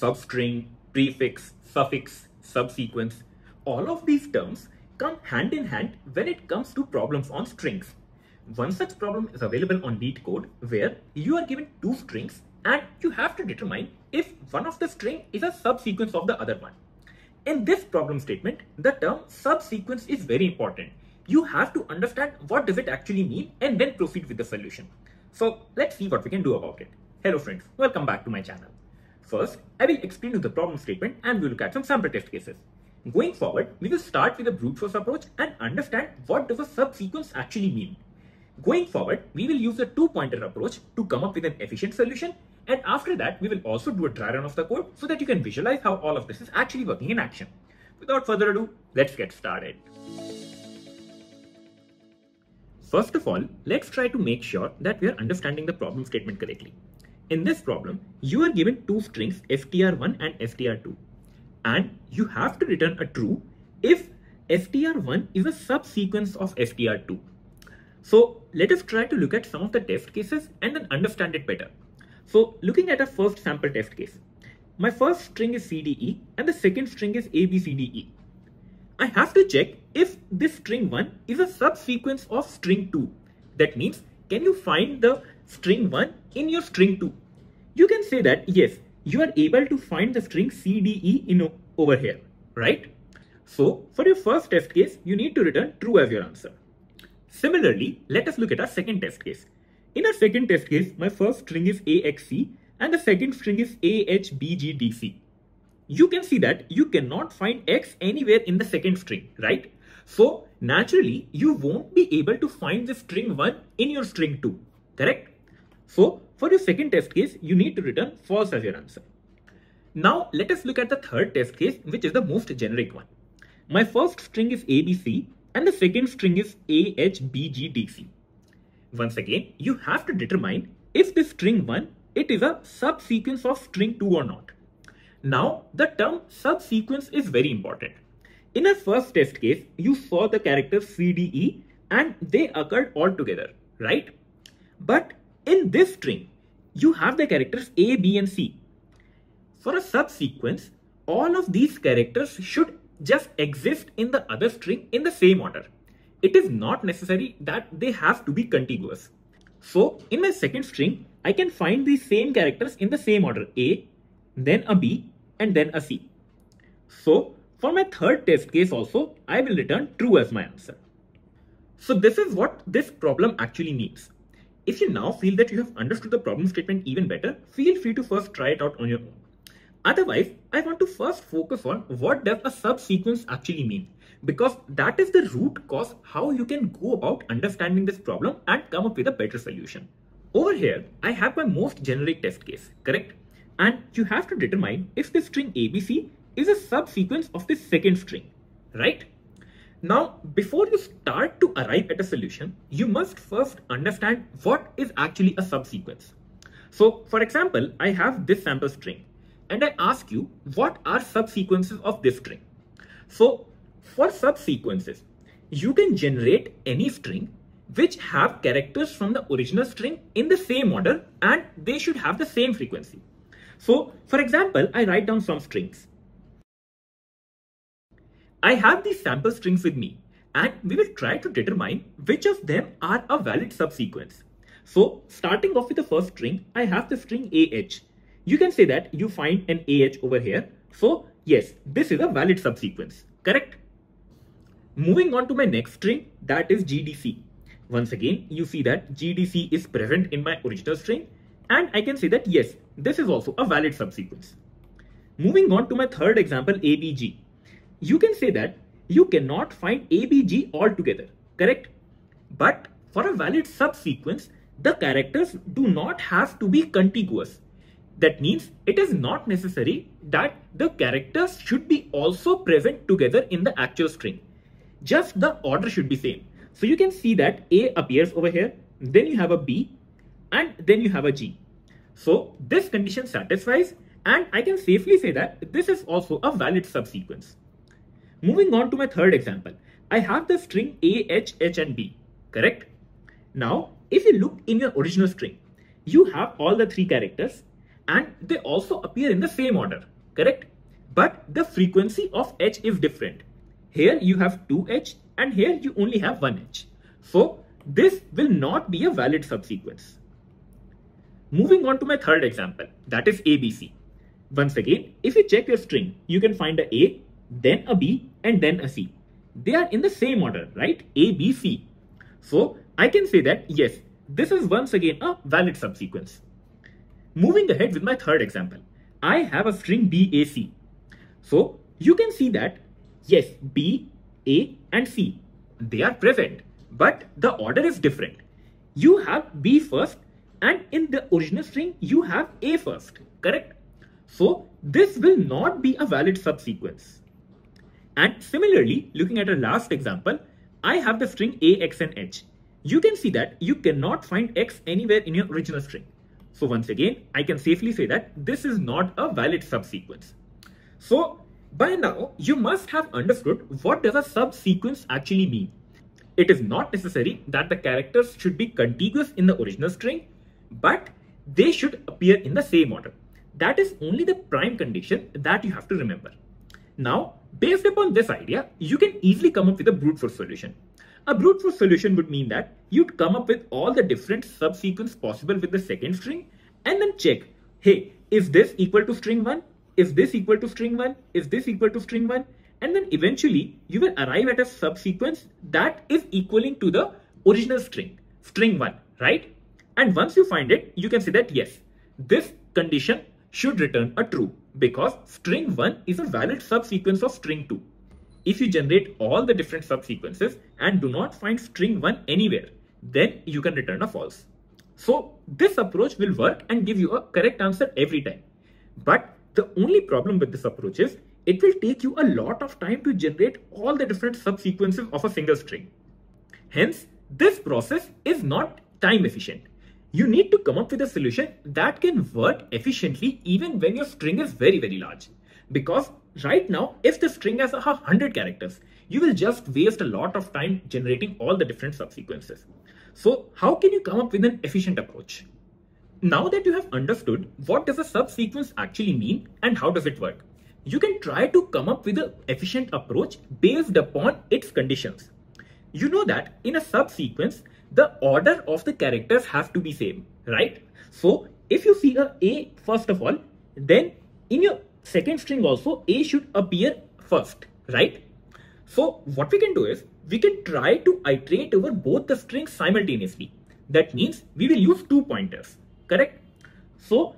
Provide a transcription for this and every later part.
substring, prefix, suffix, subsequence, all of these terms come hand in hand when it comes to problems on strings. One such problem is available on LeetCode where you are given two strings and you have to determine if one of the string is a subsequence of the other one. In this problem statement, the term subsequence is very important. You have to understand what does it actually mean and then proceed with the solution. So let's see what we can do about it. Hello friends, welcome back to my channel. First, I will explain you the problem statement and we'll look at some sample test cases. Going forward, we will start with a brute force approach and understand what does a subsequence actually mean. Going forward, we will use a two-pointer approach to come up with an efficient solution and after that, we will also do a dry run of the code so that you can visualize how all of this is actually working in action. Without further ado, let's get started. First of all, let's try to make sure that we are understanding the problem statement correctly. In this problem, you are given two strings str1 and str2 and you have to return a true if str1 is a subsequence of str2. So let us try to look at some of the test cases and then understand it better. So looking at a first sample test case, my first string is CDE and the second string is ABCDE. I have to check if this string 1 is a subsequence of string 2. That means, can you find the string 1 in your string 2? You can say that, yes, you are able to find the string CDE in over here, right? So for your first test case, you need to return true as your answer. Similarly, let us look at our second test case. In our second test case, my first string is AXC and the second string is AHBGDC. You can see that you cannot find X anywhere in the second string, right? So naturally, you won't be able to find the string 1 in your string 2, correct? So for your second test case, you need to return false as your answer. Now let us look at the third test case, which is the most generic one. My first string is ABC and the second string is AHBGDC. Once again, you have to determine if the string 1, it is a subsequence of string 2 or not. Now, the term subsequence is very important. In our first test case, you saw the characters CDE and they occurred all together, right? But in this string, you have the characters A, B and C. For a subsequence, all of these characters should just exist in the other string in the same order it is not necessary that they have to be contiguous. So in my second string, I can find these same characters in the same order A, then a B, and then a C. So for my third test case also, I will return true as my answer. So this is what this problem actually means. If you now feel that you have understood the problem statement even better, feel free to first try it out on your own. Otherwise, I want to first focus on what does a subsequence actually mean because that is the root cause how you can go about understanding this problem and come up with a better solution. Over here, I have my most generic test case, correct? And you have to determine if the string ABC is a subsequence of the second string, right? Now, before you start to arrive at a solution, you must first understand what is actually a subsequence. So, for example, I have this sample string and I ask you what are subsequences of this string. So for subsequences, you can generate any string which have characters from the original string in the same order and they should have the same frequency. So for example, I write down some strings. I have these sample strings with me and we will try to determine which of them are a valid subsequence. So starting off with the first string, I have the string AH. You can say that you find an AH over here. So yes, this is a valid subsequence, correct? Moving on to my next string, that is GDC. Once again, you see that GDC is present in my original string and I can say that yes, this is also a valid subsequence. Moving on to my third example, ABG. You can say that you cannot find ABG altogether, correct? But for a valid subsequence, the characters do not have to be contiguous. That means it is not necessary that the characters should be also present together in the actual string. Just the order should be same. So you can see that A appears over here, then you have a B, and then you have a G. So this condition satisfies, and I can safely say that this is also a valid subsequence. Moving on to my third example, I have the string A, H, H, and B, correct? Now, if you look in your original string, you have all the three characters, and they also appear in the same order, correct? But the frequency of h is different. Here you have 2h and here you only have 1h. So this will not be a valid subsequence. Moving on to my third example, that is ABC. Once again, if you check your string, you can find a A, then a B, and then a C. They are in the same order, right? A, B, C. So I can say that, yes, this is once again a valid subsequence. Moving ahead with my third example, I have a string BAC. So you can see that, yes, B, A, and C, they are present, but the order is different. You have B first, and in the original string, you have A first, correct? So this will not be a valid subsequence. And similarly, looking at our last example, I have the string a, x and h. You can see that you cannot find x anywhere in your original string. So once again, I can safely say that this is not a valid subsequence. So by now, you must have understood what does a subsequence actually mean. It is not necessary that the characters should be contiguous in the original string, but they should appear in the same order. That is only the prime condition that you have to remember. Now, based upon this idea, you can easily come up with a brute force solution. A brute force solution would mean that you'd come up with all the different subsequence possible with the second string and then check, hey, is this equal to string 1? Is this equal to string 1? Is this equal to string 1? And then eventually you will arrive at a subsequence that is equaling to the original string, string 1, right? And once you find it, you can say that yes, this condition should return a true because string 1 is a valid subsequence of string 2. If you generate all the different subsequences and do not find string 1 anywhere, then you can return a false. So this approach will work and give you a correct answer every time. But the only problem with this approach is it will take you a lot of time to generate all the different subsequences of a single string. Hence, this process is not time efficient you need to come up with a solution that can work efficiently even when your string is very, very large. Because right now, if the string has 100 characters, you will just waste a lot of time generating all the different subsequences. So how can you come up with an efficient approach? Now that you have understood what does a subsequence actually mean and how does it work, you can try to come up with an efficient approach based upon its conditions. You know that in a subsequence, the order of the characters have to be same, right? So if you see a A first of all, then in your second string also A should appear first, right? So what we can do is we can try to iterate over both the strings simultaneously. That means we will use two pointers, correct? So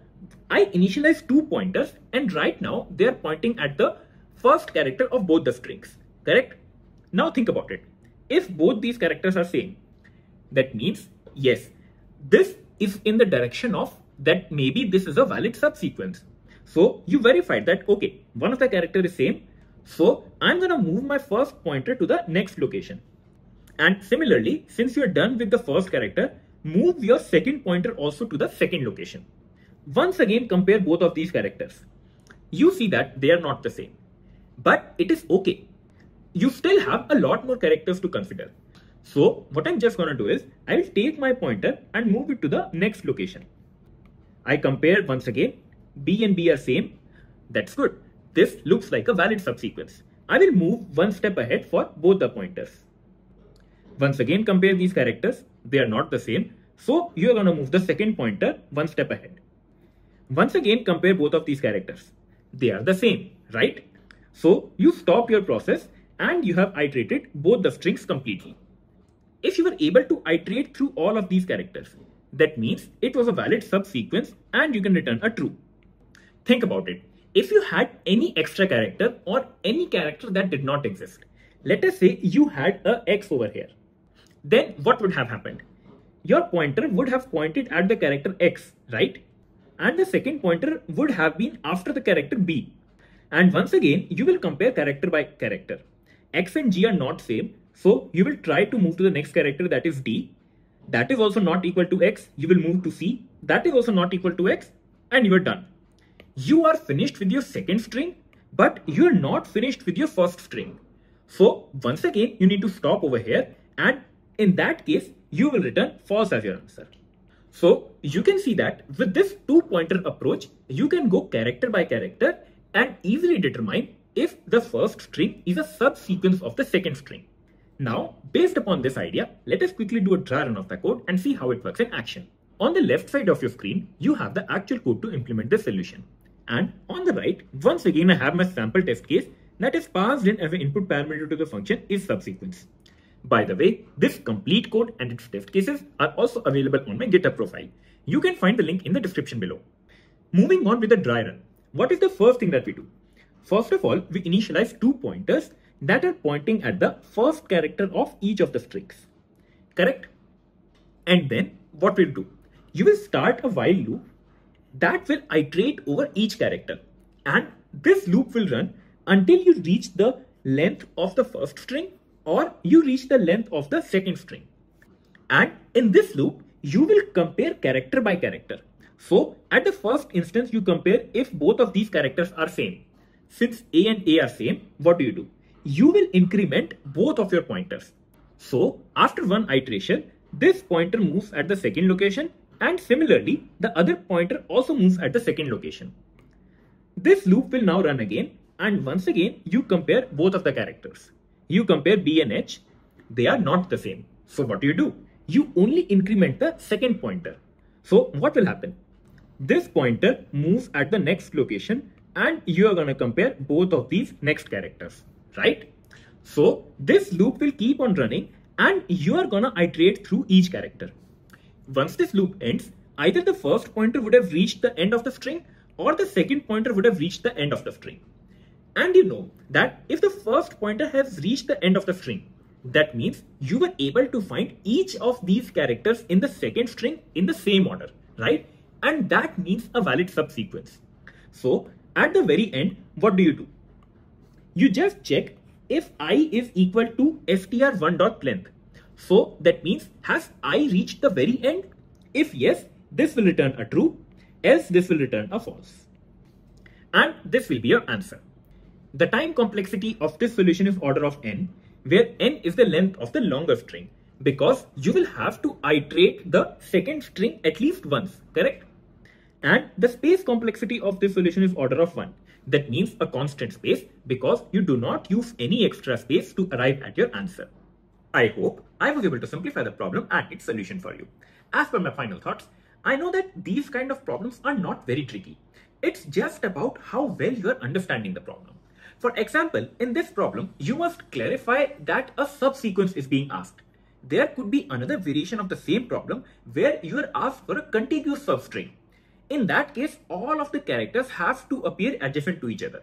I initialize two pointers and right now they are pointing at the first character of both the strings, correct? Now think about it. If both these characters are same, that means, yes, this is in the direction of that maybe this is a valid subsequence. So you verified that, okay, one of the character is same. So I'm going to move my first pointer to the next location. And similarly, since you're done with the first character, move your second pointer also to the second location. Once again, compare both of these characters. You see that they are not the same. But it is okay. You still have a lot more characters to consider. So what I'm just going to do is I will take my pointer and move it to the next location. I compare once again, B and B are same. That's good. This looks like a valid subsequence. I will move one step ahead for both the pointers. Once again, compare these characters. They are not the same. So you are going to move the second pointer one step ahead. Once again, compare both of these characters. They are the same, right? So you stop your process and you have iterated both the strings completely. If you were able to iterate through all of these characters, that means it was a valid subsequence and you can return a true. Think about it. If you had any extra character or any character that did not exist, let us say you had a x over here, then what would have happened? Your pointer would have pointed at the character x, right? And the second pointer would have been after the character b. And once again, you will compare character by character. x and g are not same, so you will try to move to the next character that is D. That is also not equal to X. You will move to C. That is also not equal to X and you are done. You are finished with your second string, but you are not finished with your first string. So once again, you need to stop over here and in that case, you will return false as your answer. So you can see that with this two pointer approach, you can go character by character and easily determine if the first string is a subsequence of the second string. Now, based upon this idea, let us quickly do a dry run of the code and see how it works in action. On the left side of your screen, you have the actual code to implement this solution. And on the right, once again, I have my sample test case that is passed in as an input parameter to the function is subsequence. By the way, this complete code and its test cases are also available on my GitHub profile. You can find the link in the description below. Moving on with the dry run. What is the first thing that we do? First of all, we initialize two pointers that are pointing at the first character of each of the strings. Correct? And then what we'll do? You will start a while loop that will iterate over each character. And this loop will run until you reach the length of the first string or you reach the length of the second string. And in this loop, you will compare character by character. So at the first instance, you compare if both of these characters are same. Since A and A are same, what do you do? You will increment both of your pointers. So after one iteration, this pointer moves at the second location and similarly, the other pointer also moves at the second location. This loop will now run again and once again you compare both of the characters. You compare B and H, they are not the same. So what do you do? You only increment the second pointer. So what will happen? This pointer moves at the next location and you are going to compare both of these next characters, right? So this loop will keep on running and you are to iterate through each character. Once this loop ends, either the first pointer would have reached the end of the string or the second pointer would have reached the end of the string. And you know that if the first pointer has reached the end of the string, that means you were able to find each of these characters in the second string in the same order, right? And that means a valid subsequence. So at the very end, what do you do? You just check if i is equal to str1.length so that means has i reached the very end? If yes, this will return a true, else this will return a false. And this will be your answer. The time complexity of this solution is order of n, where n is the length of the longer string because you will have to iterate the second string at least once, correct? And the space complexity of this solution is order of 1. That means a constant space because you do not use any extra space to arrive at your answer. I hope I was able to simplify the problem and its solution for you. As per my final thoughts, I know that these kind of problems are not very tricky. It's just about how well you are understanding the problem. For example, in this problem, you must clarify that a subsequence is being asked. There could be another variation of the same problem where you are asked for a contiguous substring. In that case, all of the characters have to appear adjacent to each other.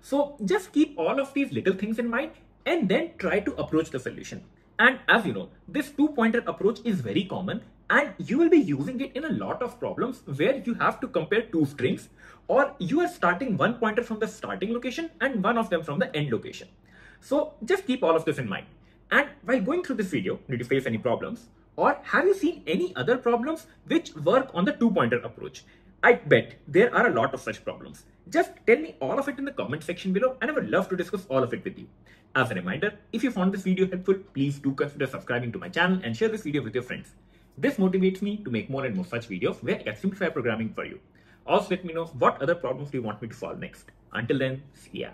So just keep all of these little things in mind and then try to approach the solution. And as you know, this two pointer approach is very common and you will be using it in a lot of problems where you have to compare two strings or you are starting one pointer from the starting location and one of them from the end location. So just keep all of this in mind. And while going through this video, did you face any problems? Or have you seen any other problems which work on the two pointer approach? I bet there are a lot of such problems. Just tell me all of it in the comment section below and I would love to discuss all of it with you. As a reminder, if you found this video helpful, please do consider subscribing to my channel and share this video with your friends. This motivates me to make more and more such videos where I can simplify programming for you. Also let me know what other problems do you want me to solve next. Until then, see ya.